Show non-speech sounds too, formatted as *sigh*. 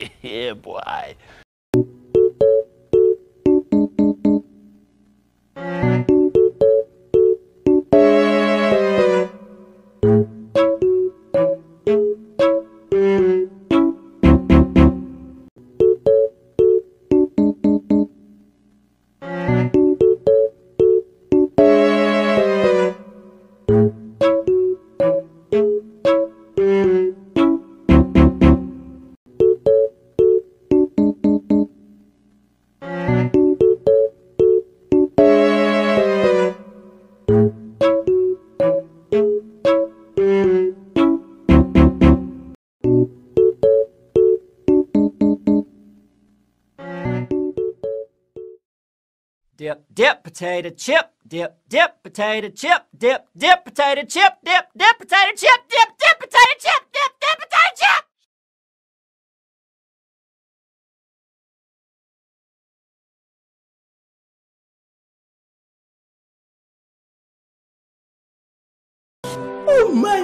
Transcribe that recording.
*laughs* yeah, boy. Dip, dip, potato chip. Dip, dip, potato chip. Dip, dip, potato chip. Dip, dip, potato chip. Dip, dip, potato chip. Dip, dip, potato chip. Oh my